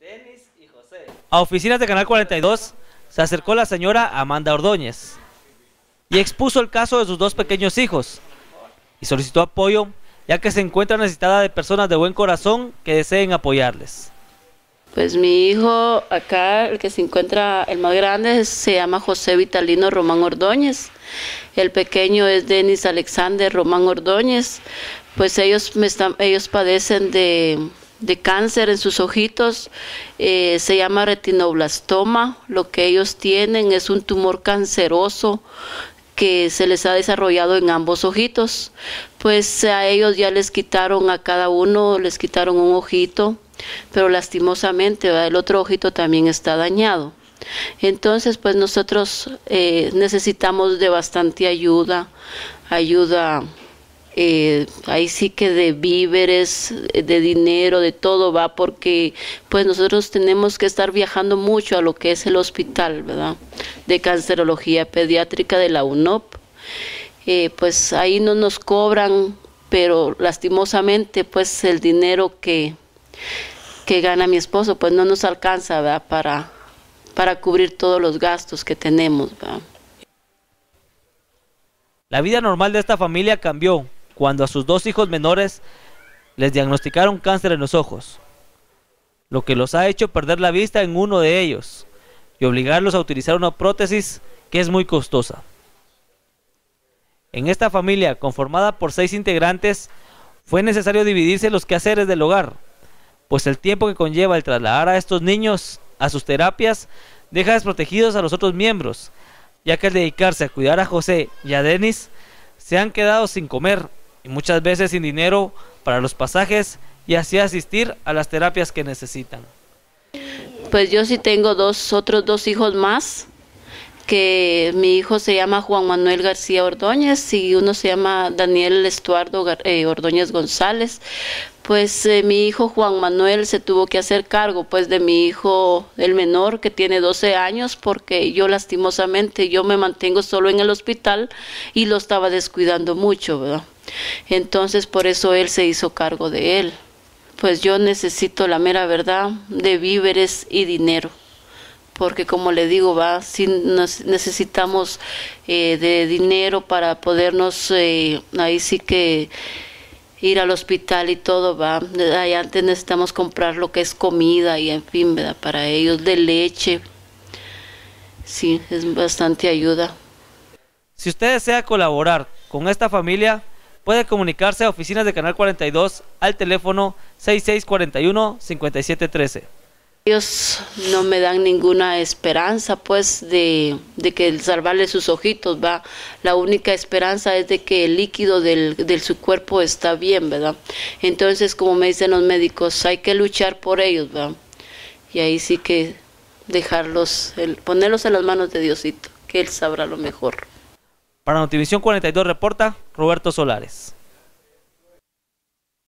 Denis y José. A oficinas de Canal 42 se acercó la señora Amanda Ordóñez y expuso el caso de sus dos pequeños hijos y solicitó apoyo ya que se encuentra necesitada de personas de buen corazón que deseen apoyarles. Pues mi hijo acá, el que se encuentra, el más grande, se llama José Vitalino Román Ordóñez. El pequeño es Denis Alexander Román Ordóñez. Pues ellos, me están, ellos padecen de, cáncer en sus ojitos, eh, se llama retinoblastoma. Lo que ellos tienen es un tumor canceroso que se les ha desarrollado en ambos ojitos. Pues a ellos ya les quitaron a cada uno, les quitaron un ojito pero lastimosamente el otro ojito también está dañado. Entonces, pues nosotros eh, necesitamos de bastante ayuda, ayuda, eh, ahí sí que de víveres, de dinero, de todo va, porque pues nosotros tenemos que estar viajando mucho a lo que es el hospital, ¿verdad? De cancerología pediátrica de la UNOP. Eh, pues ahí no nos cobran, pero lastimosamente pues el dinero que que gana mi esposo, pues no nos alcanza Para, para cubrir todos los gastos que tenemos. La vida normal de esta familia cambió cuando a sus dos hijos menores les diagnosticaron cáncer en los ojos, lo que los ha hecho perder la vista en uno de ellos y obligarlos a utilizar una prótesis que es muy costosa. En esta familia, conformada por seis integrantes, fue necesario dividirse los quehaceres del hogar, pues el tiempo que conlleva el trasladar a estos niños a sus terapias deja desprotegidos a los otros miembros, ya que al dedicarse a cuidar a José y a Denis, se han quedado sin comer y muchas veces sin dinero para los pasajes y así asistir a las terapias que necesitan. Pues yo sí tengo dos otros dos hijos más que mi hijo se llama Juan Manuel García Ordóñez y uno se llama Daniel Estuardo eh, Ordóñez González. Pues eh, mi hijo Juan Manuel se tuvo que hacer cargo pues de mi hijo el menor que tiene 12 años porque yo lastimosamente yo me mantengo solo en el hospital y lo estaba descuidando mucho, ¿verdad? Entonces por eso él se hizo cargo de él. Pues yo necesito la mera verdad de víveres y dinero porque como le digo, va, si necesitamos eh, de dinero para podernos, eh, ahí sí que ir al hospital y todo, va, ahí antes necesitamos comprar lo que es comida y en fin, ¿verdad? para ellos de leche, sí, es bastante ayuda. Si usted desea colaborar con esta familia, puede comunicarse a oficinas de Canal 42 al teléfono 6641 5713. Ellos no me dan ninguna esperanza, pues, de, de, que salvarle sus ojitos, va. La única esperanza es de que el líquido del, del, su cuerpo está bien, ¿verdad? Entonces, como me dicen los médicos, hay que luchar por ellos, ¿verdad? Y ahí sí que dejarlos, ponerlos en las manos de Diosito, que Él sabrá lo mejor. Para Notivisión 42 reporta Roberto Solares.